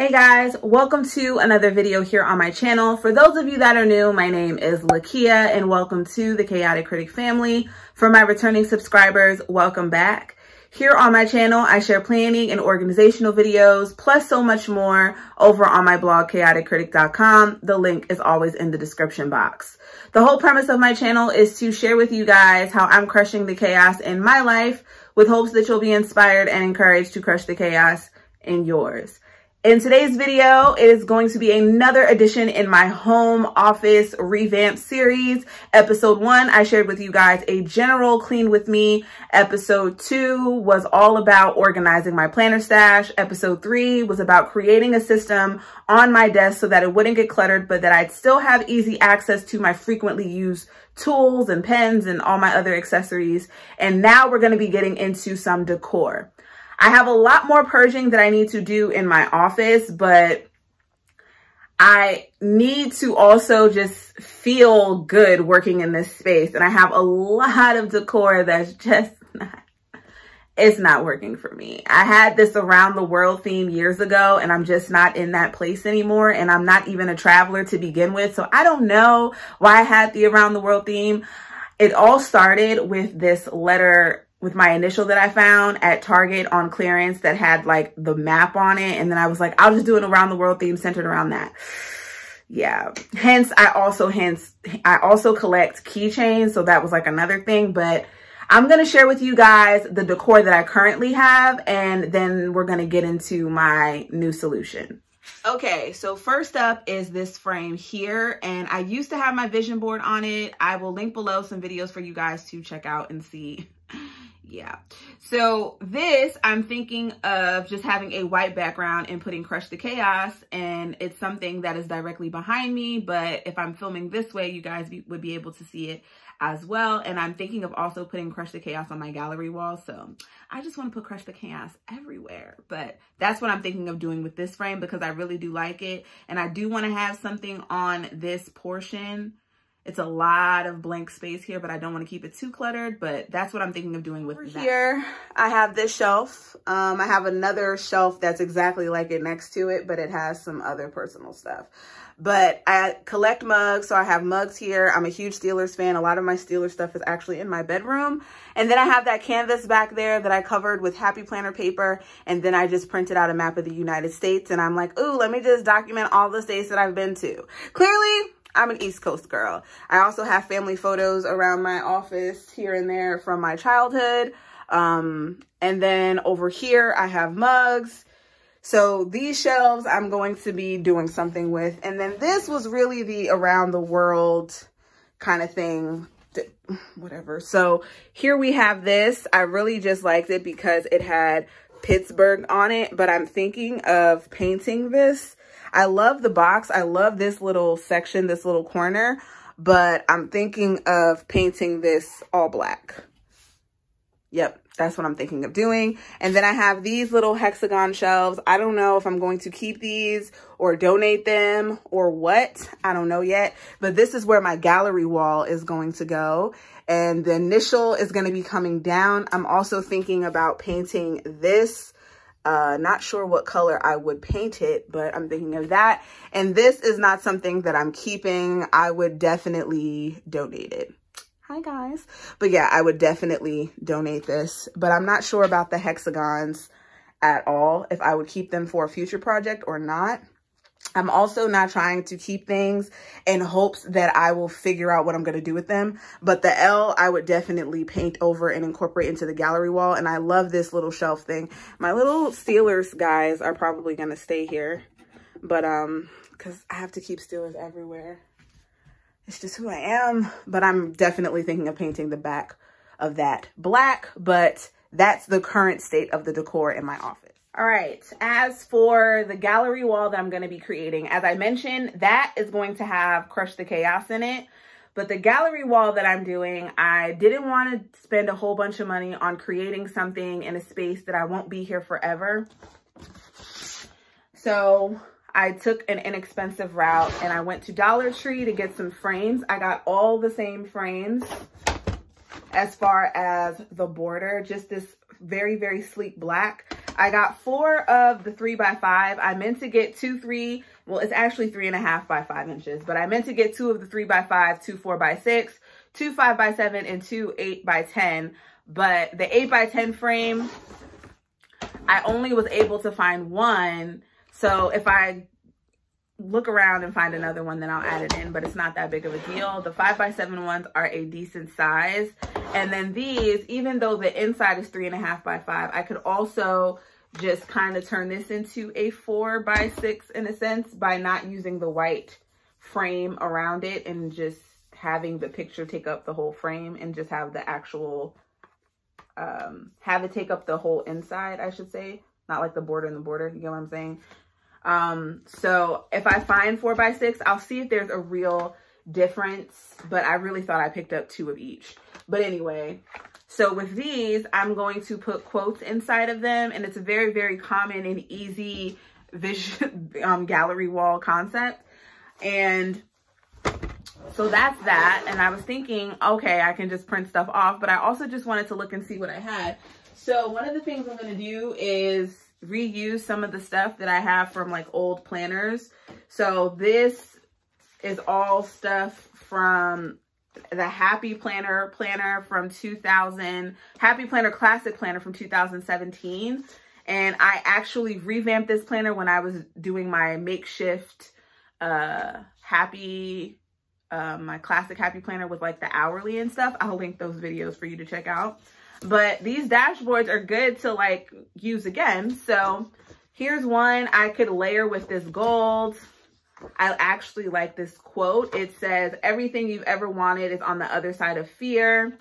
Hey guys, welcome to another video here on my channel. For those of you that are new, my name is Lakia and welcome to the Chaotic Critic family. For my returning subscribers, welcome back. Here on my channel, I share planning and organizational videos, plus so much more over on my blog, chaoticcritic.com. The link is always in the description box. The whole premise of my channel is to share with you guys how I'm crushing the chaos in my life with hopes that you'll be inspired and encouraged to crush the chaos in yours. In today's video, it is going to be another edition in my home office revamp series. Episode one, I shared with you guys a general clean with me. Episode two was all about organizing my planner stash. Episode three was about creating a system on my desk so that it wouldn't get cluttered, but that I'd still have easy access to my frequently used tools and pens and all my other accessories. And now we're going to be getting into some decor. I have a lot more purging that I need to do in my office, but I need to also just feel good working in this space. And I have a lot of decor that's just not, it's not working for me. I had this around the world theme years ago and I'm just not in that place anymore. And I'm not even a traveler to begin with. So I don't know why I had the around the world theme. It all started with this letter with my initial that I found at Target on clearance that had like the map on it. And then I was like, I'll just do an around the world theme centered around that. Yeah. Hence, I also, hence, I also collect keychains. So that was like another thing, but I'm going to share with you guys the decor that I currently have. And then we're going to get into my new solution. Okay, so first up is this frame here, and I used to have my vision board on it. I will link below some videos for you guys to check out and see yeah. So this, I'm thinking of just having a white background and putting Crush the Chaos. And it's something that is directly behind me. But if I'm filming this way, you guys be, would be able to see it as well. And I'm thinking of also putting Crush the Chaos on my gallery wall. So I just want to put Crush the Chaos everywhere. But that's what I'm thinking of doing with this frame because I really do like it. And I do want to have something on this portion it's a lot of blank space here, but I don't want to keep it too cluttered, but that's what I'm thinking of doing with Over that. Here, I have this shelf. Um, I have another shelf that's exactly like it next to it, but it has some other personal stuff. But I collect mugs, so I have mugs here. I'm a huge Steelers fan. A lot of my Steelers stuff is actually in my bedroom. And then I have that canvas back there that I covered with Happy Planner paper. And then I just printed out a map of the United States. And I'm like, ooh, let me just document all the states that I've been to. Clearly, I'm an East Coast girl. I also have family photos around my office here and there from my childhood. Um, and then over here, I have mugs. So these shelves I'm going to be doing something with. And then this was really the around the world kind of thing, whatever. So here we have this. I really just liked it because it had Pittsburgh on it, but I'm thinking of painting this I love the box. I love this little section, this little corner, but I'm thinking of painting this all black. Yep, that's what I'm thinking of doing. And then I have these little hexagon shelves. I don't know if I'm going to keep these or donate them or what. I don't know yet. But this is where my gallery wall is going to go. And the initial is going to be coming down. I'm also thinking about painting this uh, not sure what color I would paint it, but I'm thinking of that. And this is not something that I'm keeping. I would definitely donate it. Hi guys. But yeah, I would definitely donate this, but I'm not sure about the hexagons at all, if I would keep them for a future project or not. I'm also not trying to keep things in hopes that I will figure out what I'm going to do with them. But the L, I would definitely paint over and incorporate into the gallery wall. And I love this little shelf thing. My little Steelers guys are probably going to stay here. But, um, because I have to keep Steelers everywhere. It's just who I am. But I'm definitely thinking of painting the back of that black. But that's the current state of the decor in my office. All right, as for the gallery wall that I'm going to be creating, as I mentioned, that is going to have Crush the Chaos in it. But the gallery wall that I'm doing, I didn't want to spend a whole bunch of money on creating something in a space that I won't be here forever. So I took an inexpensive route and I went to Dollar Tree to get some frames. I got all the same frames as far as the border, just this very, very sleek black. I got four of the three by five. I meant to get two, three, well, it's actually three and a half by five inches, but I meant to get two of the three by five, two four by six, two five by seven, and two eight by 10. But the eight by 10 frame, I only was able to find one. So if I look around and find another one, then I'll add it in, but it's not that big of a deal. The five by seven ones are a decent size. And then these, even though the inside is three and a half by five, I could also just kind of turn this into a four by six in a sense by not using the white frame around it and just having the picture take up the whole frame and just have the actual, um, have it take up the whole inside, I should say. Not like the border and the border, you get what I'm saying? Um, so if I find four by six, I'll see if there's a real difference, but I really thought I picked up two of each. But anyway, so with these, I'm going to put quotes inside of them and it's a very, very common and easy vision um, gallery wall concept. And so that's that. And I was thinking, okay, I can just print stuff off, but I also just wanted to look and see what I had. So one of the things I'm going to do is reuse some of the stuff that I have from like old planners. So this is all stuff from the Happy Planner planner from 2000, Happy Planner Classic Planner from 2017. And I actually revamped this planner when I was doing my makeshift uh, Happy, uh, my classic Happy Planner with like the hourly and stuff. I'll link those videos for you to check out. But these dashboards are good to like use again. So here's one I could layer with this gold. I actually like this quote. It says, everything you've ever wanted is on the other side of fear.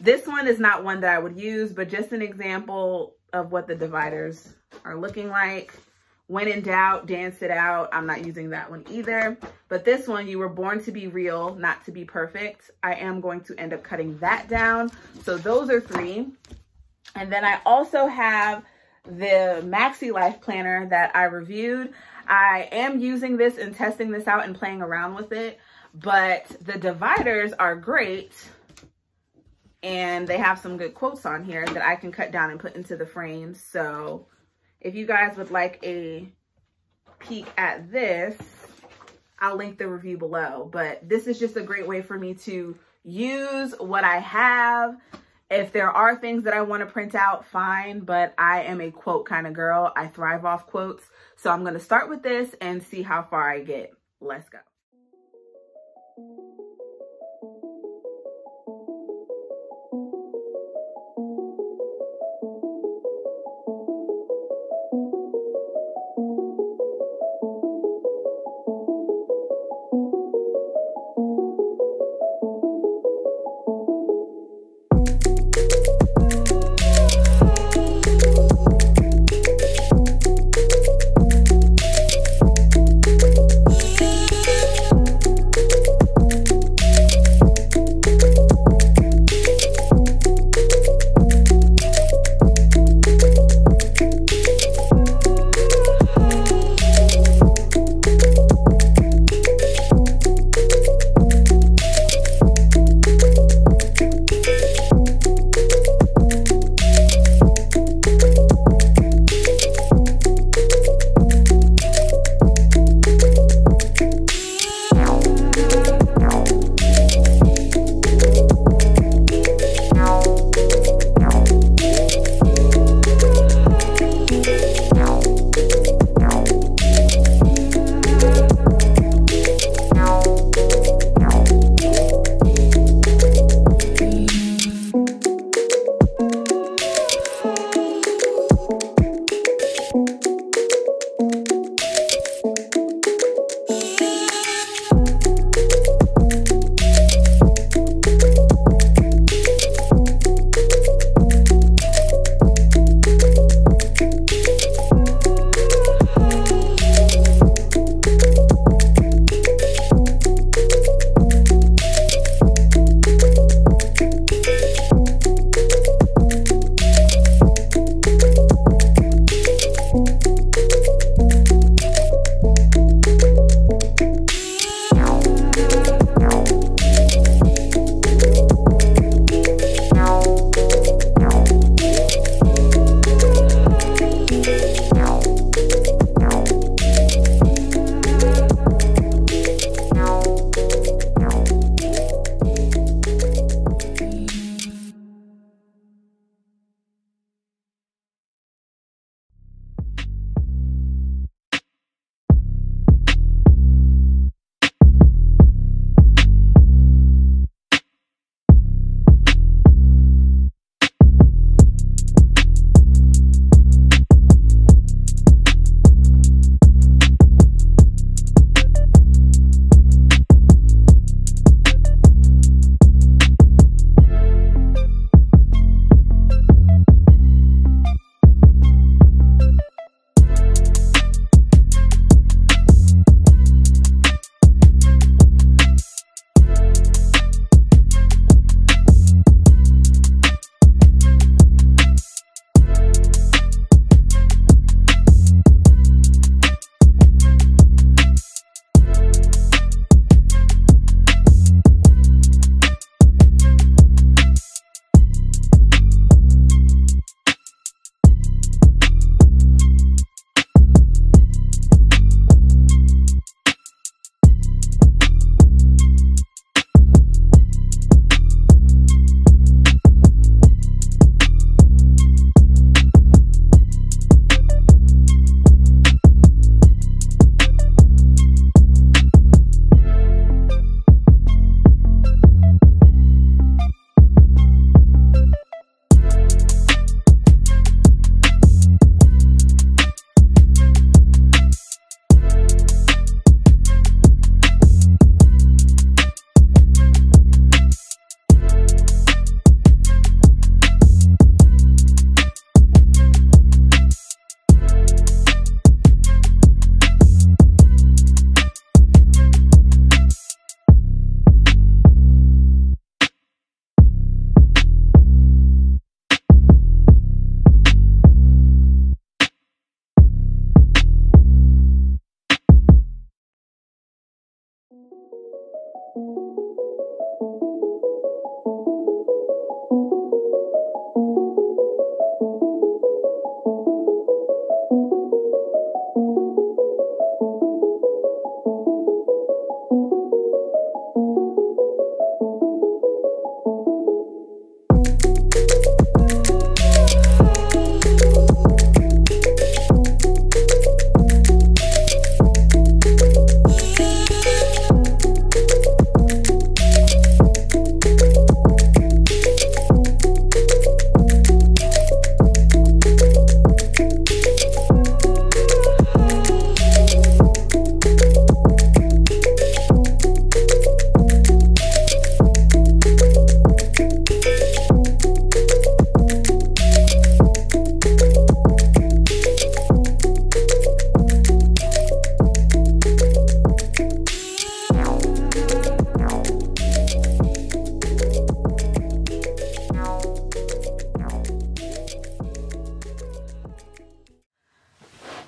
This one is not one that I would use, but just an example of what the dividers are looking like. When in doubt, dance it out. I'm not using that one either. But this one, you were born to be real, not to be perfect. I am going to end up cutting that down. So those are three. And then I also have the Maxi Life Planner that I reviewed. I am using this and testing this out and playing around with it, but the dividers are great and they have some good quotes on here that I can cut down and put into the frames. So if you guys would like a peek at this, I'll link the review below. But this is just a great way for me to use what I have. If there are things that I want to print out, fine. But I am a quote kind of girl. I thrive off quotes. So I'm going to start with this and see how far I get. Let's go.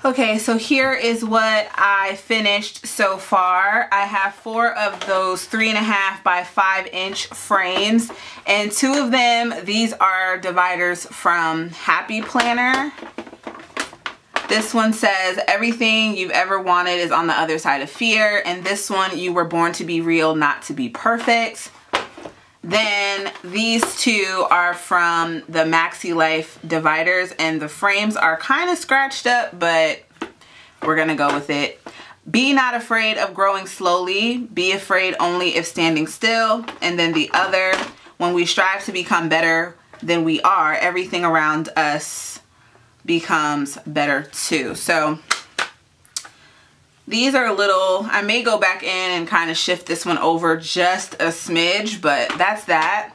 Okay, so here is what I finished so far. I have four of those three and a half by five inch frames and two of them, these are dividers from Happy Planner. This one says, everything you've ever wanted is on the other side of fear. And this one, you were born to be real, not to be perfect. Then these two are from the Maxi Life dividers and the frames are kind of scratched up, but we're gonna go with it. Be not afraid of growing slowly. Be afraid only if standing still. And then the other, when we strive to become better than we are, everything around us becomes better too. So these are a little, I may go back in and kind of shift this one over just a smidge, but that's that.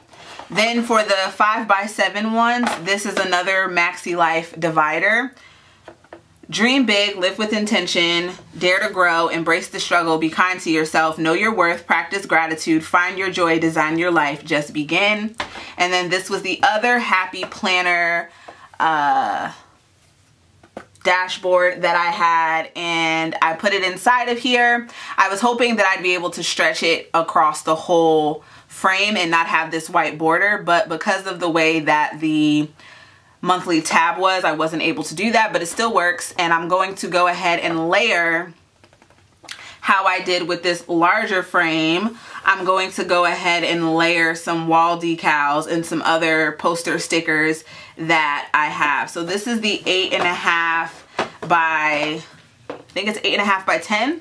Then for the 5 by 7 ones, this is another Maxi Life divider. Dream big, live with intention, dare to grow, embrace the struggle, be kind to yourself, know your worth, practice gratitude, find your joy, design your life, just begin. And then this was the other Happy Planner uh, dashboard that I had and I put it inside of here. I was hoping that I'd be able to stretch it across the whole frame and not have this white border but because of the way that the monthly tab was I wasn't able to do that but it still works and I'm going to go ahead and layer how I did with this larger frame, I'm going to go ahead and layer some wall decals and some other poster stickers that I have. So this is the eight and a half by, I think it's eight and a half by 10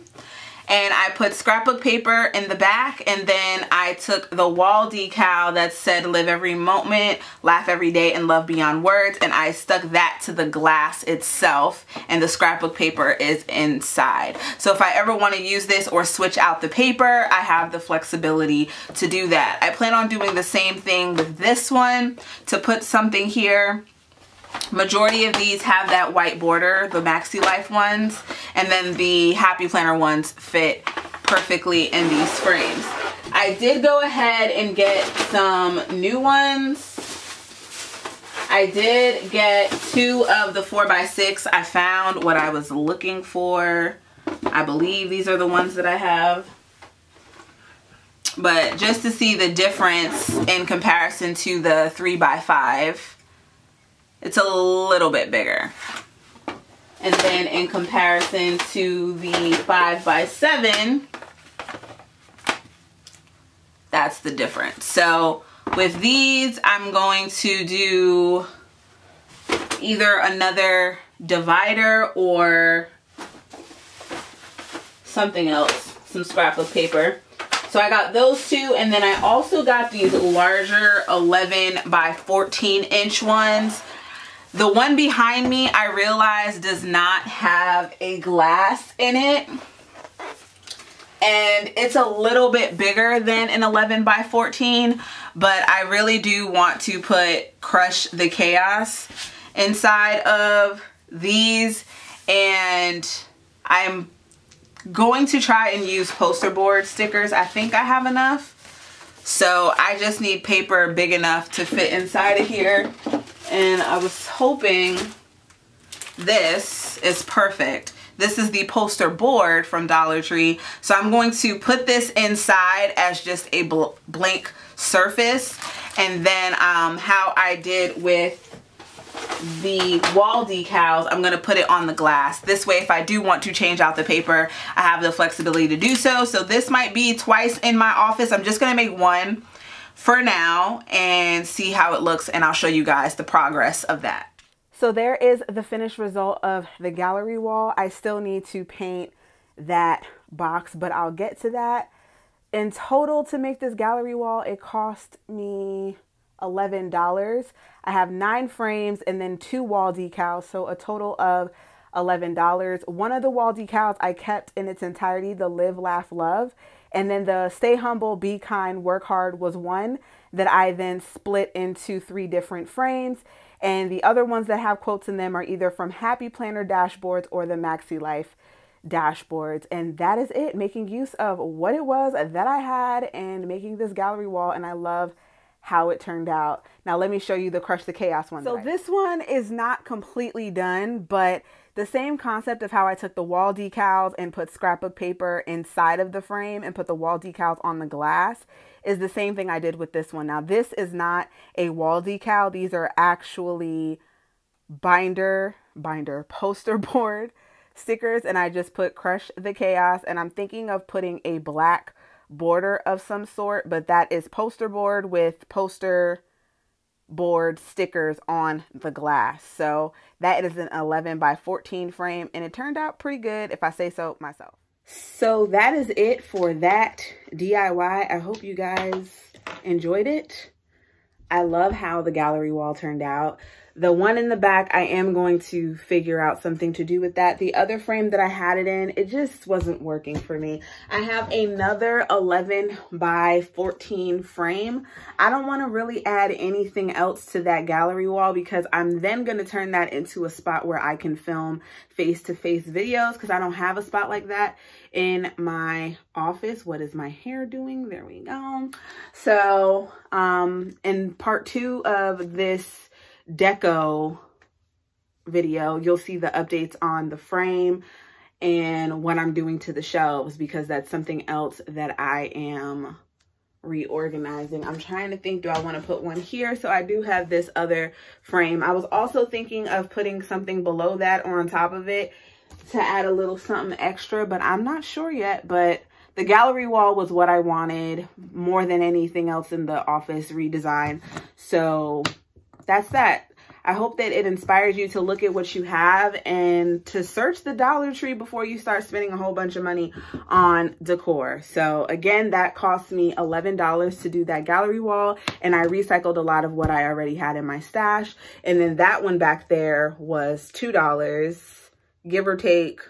and I put scrapbook paper in the back and then I took the wall decal that said live every moment, laugh every day, and love beyond words and I stuck that to the glass itself and the scrapbook paper is inside. So if I ever want to use this or switch out the paper, I have the flexibility to do that. I plan on doing the same thing with this one to put something here Majority of these have that white border, the Maxi Life ones, and then the Happy Planner ones fit perfectly in these frames. I did go ahead and get some new ones. I did get two of the 4x6. I found what I was looking for. I believe these are the ones that I have. But just to see the difference in comparison to the 3x5 it's a little bit bigger. And then in comparison to the 5 by 7 that's the difference. So with these, I'm going to do either another divider or something else, some scrapbook paper. So I got those two and then I also got these larger 11 by 14 inch ones. The one behind me, I realized does not have a glass in it. And it's a little bit bigger than an 11 by 14, but I really do want to put Crush the Chaos inside of these. And I'm going to try and use poster board stickers. I think I have enough. So I just need paper big enough to fit inside of here and I was hoping this is perfect. This is the poster board from Dollar Tree. So I'm going to put this inside as just a bl blank surface. And then um, how I did with the wall decals, I'm going to put it on the glass. This way, if I do want to change out the paper, I have the flexibility to do so. So this might be twice in my office. I'm just going to make one for now and see how it looks and I'll show you guys the progress of that. So there is the finished result of the gallery wall. I still need to paint that box, but I'll get to that. In total to make this gallery wall, it cost me $11. I have nine frames and then two wall decals, so a total of $11. One of the wall decals I kept in its entirety, the Live, Laugh, Love. And then the Stay Humble, Be Kind, Work Hard was one that I then split into three different frames. And the other ones that have quotes in them are either from Happy Planner dashboards or the Maxi Life dashboards. And that is it, making use of what it was that I had and making this gallery wall. And I love how it turned out. Now let me show you the Crush the Chaos one. So this one is not completely done, but the same concept of how I took the wall decals and put scrapbook paper inside of the frame and put the wall decals on the glass is the same thing I did with this one. Now, this is not a wall decal. These are actually binder, binder, poster board stickers. And I just put Crush the Chaos. And I'm thinking of putting a black border of some sort, but that is poster board with poster board stickers on the glass. So that is an 11 by 14 frame and it turned out pretty good if I say so myself. So that is it for that DIY. I hope you guys enjoyed it. I love how the gallery wall turned out. The one in the back, I am going to figure out something to do with that. The other frame that I had it in, it just wasn't working for me. I have another 11 by 14 frame. I don't want to really add anything else to that gallery wall because I'm then going to turn that into a spot where I can film face-to-face -face videos because I don't have a spot like that in my office. What is my hair doing? There we go. So um, in part two of this deco video, you'll see the updates on the frame and what I'm doing to the shelves because that's something else that I am reorganizing. I'm trying to think, do I want to put one here? So I do have this other frame. I was also thinking of putting something below that or on top of it to add a little something extra, but I'm not sure yet. But the gallery wall was what I wanted more than anything else in the office redesign. So that's that. I hope that it inspires you to look at what you have and to search the Dollar Tree before you start spending a whole bunch of money on decor. So again, that cost me $11 to do that gallery wall and I recycled a lot of what I already had in my stash. And then that one back there was $2, give or take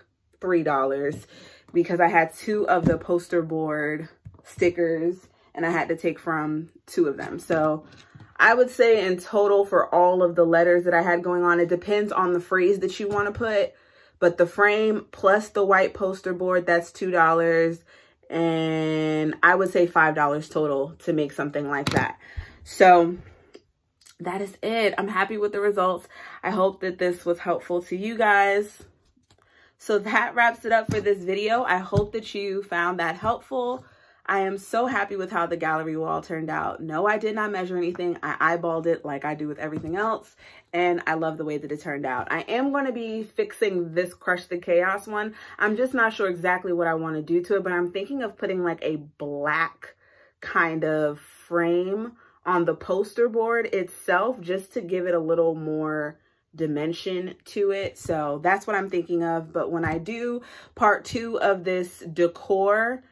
$3 because I had two of the poster board stickers and I had to take from two of them. So I would say in total for all of the letters that I had going on, it depends on the phrase that you want to put. But the frame plus the white poster board, that's $2. And I would say $5 total to make something like that. So that is it. I'm happy with the results. I hope that this was helpful to you guys. So that wraps it up for this video. I hope that you found that helpful. I am so happy with how the gallery wall turned out. No, I did not measure anything. I eyeballed it like I do with everything else. And I love the way that it turned out. I am going to be fixing this Crush the Chaos one. I'm just not sure exactly what I want to do to it, but I'm thinking of putting like a black kind of frame on the poster board itself just to give it a little more dimension to it. So that's what I'm thinking of. But when I do part two of this decor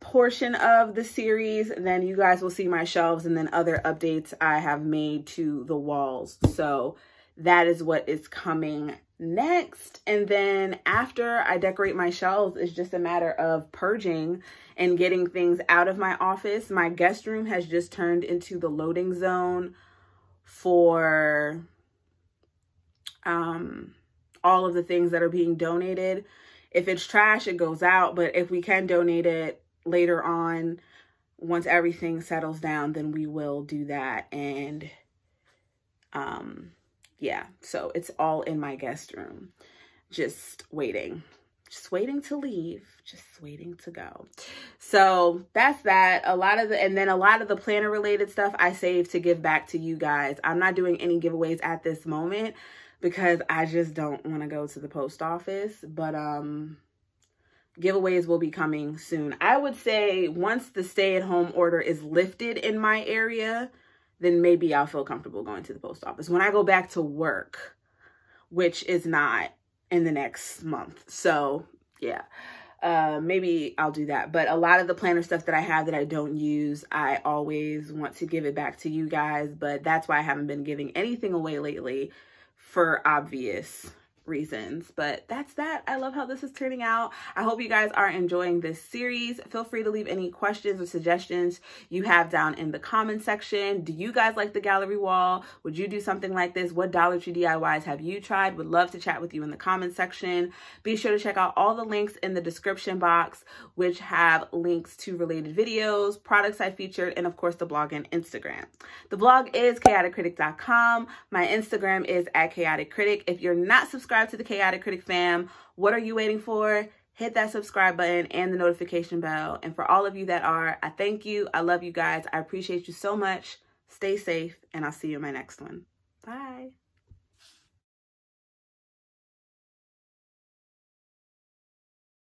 portion of the series, then you guys will see my shelves and then other updates I have made to the walls. So that is what is coming next. And then after I decorate my shelves, it's just a matter of purging and getting things out of my office. My guest room has just turned into the loading zone for um, all of the things that are being donated. If it's trash, it goes out. But if we can donate it, later on, once everything settles down, then we will do that. And um, yeah, so it's all in my guest room, just waiting, just waiting to leave, just waiting to go. So that's that. A lot of the, and then a lot of the planner related stuff I save to give back to you guys. I'm not doing any giveaways at this moment because I just don't want to go to the post office, but um, giveaways will be coming soon. I would say once the stay-at-home order is lifted in my area, then maybe I'll feel comfortable going to the post office. When I go back to work, which is not in the next month. So yeah, uh, maybe I'll do that. But a lot of the planner stuff that I have that I don't use, I always want to give it back to you guys. But that's why I haven't been giving anything away lately for obvious reasons. But that's that. I love how this is turning out. I hope you guys are enjoying this series. Feel free to leave any questions or suggestions you have down in the comment section. Do you guys like the gallery wall? Would you do something like this? What Dollar Tree DIYs have you tried? Would love to chat with you in the comment section. Be sure to check out all the links in the description box, which have links to related videos, products I featured, and of course the blog and Instagram. The blog is chaoticcritic.com. My Instagram is at chaoticcritic. If you're not subscribed subscribed to the Chaotic Critic fam. What are you waiting for? Hit that subscribe button and the notification bell. And for all of you that are, I thank you. I love you guys. I appreciate you so much. Stay safe, and I'll see you in my next one. Bye.